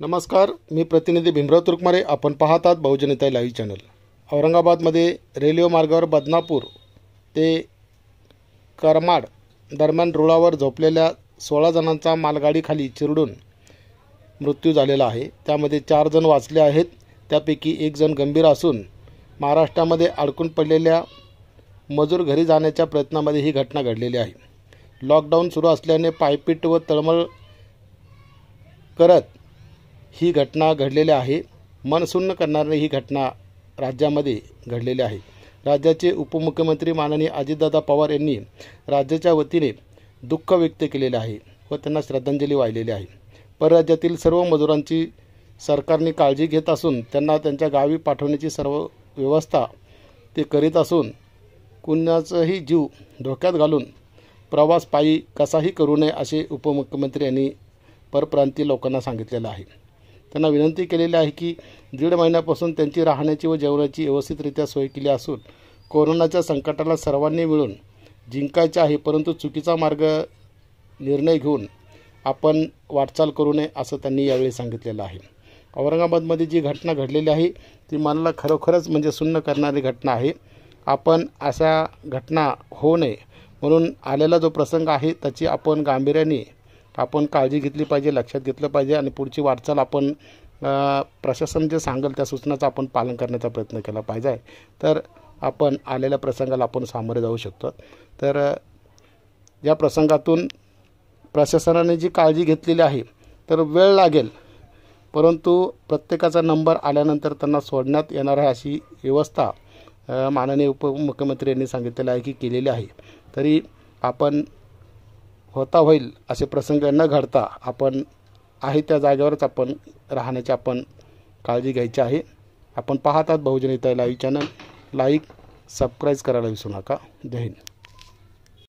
नमस्कार मी प्रतिनिधी भीमराव तुरकमारे आपण पाहतात बहुजनता लाईव्ह चॅनल. औरंगाबादमध्ये रेल्वे मार्गावर बदनापूर ते करमाड दरम्यान रुळावर झोपलेल्या सोळा जणांचा मालगाडीखाली चिरडून मृत्यू झालेला आहे. त्यामध्ये चार जण वाचले आहेत. त्यापैकी एक जण गंभीर असून महाराष्ट्रामध्ये अडकून पडलेल्या मजूर घरी जाण्याच्या प्रयत्नामध्ये ही घटना घडलेली आहे. लॉकडाऊन सुरू असल्याने पायपीट व तळमळ करत ही घटना घडलेली आहे. मनसुन्न करणारी ही घटना राज्यामध्ये घडलेली आहे. राज्याचे उपमुख्यमंत्री माननीय अजितदादा पवार यांनी राज्याच्या वतीने दुःख व्यक्त केलेले आहे व त्यांना श्रद्धांजली वाहिलेली आहे. परराज्यातील सर्व मजुरांची सरकारने काळजी घेत असून त्यांना त्यांच्या गावी पाठवण्याची सर्व व्यवस्था ते करीत असून कुणाचाही जीव धोक्यात घालून प्रवास पायी कसाही करू नये असे उपमुख्यमंत्री यांनी परप्रांतीय लोकांना सांगितलेलं आहे. त्यांना विनंती केलेली आहे की दीड महिन्यापासून त्यांची राहण्याची व जेवणाची व्यवस्थितरित्या सोय केली असून कोरोनाच्या संकटाला सर्वांनी मिळून जिंकायचे आहे परंतु चुकीचा मार्ग निर्णय घेऊन आपण वाटचाल करू नये असं त्यांनी यावेळी सांगितलेलं आहे. औरंगाबादमध्ये जी घटना घडलेली आहे ती मनाला खरोखरच म्हणजे सुन्न करणारी घटना आहे. आपण अशा घटना होऊ नये म्हणून आलेला जो प्रसंग आहे त्याची आपण गांभीर्याने आपण काळजी घेतली पाहिजे लक्षात घेतलं पाहिजे आणि पुढची वाटचाल आपण प्रशासन जे सांगेल त्या सूचनाचं आपण पालन करण्याचा प्रयत्न केला पाहिजे. तर आपण आलेल्या प्रसंगाला आपण सामोरे जाऊ शकतो. तर या प्रसंगातून प्रशासनाने जी काळजी घेतलेली आहे तर वेळ लागेल. परंतु प्रत्येकाचा नंबर आल्यानंतर त्यांना सोडण्यात येणार आहे अशी व्यवस्था माननीय उपमुख्यमंत्री यांनी सांगितलेलं आहे की केलेली आहे. तरी आपण होता होईल असे प्रसंग न घडता आपण आहे त्या जागेवरच आपण राहण्याची आपण काळजी घ्यायची आहे. आपण पाहतात बहुजन इथं लाईव्ह चॅनल. लाईक सबस्क्राईब करायला विसरू नका. जय हिंद.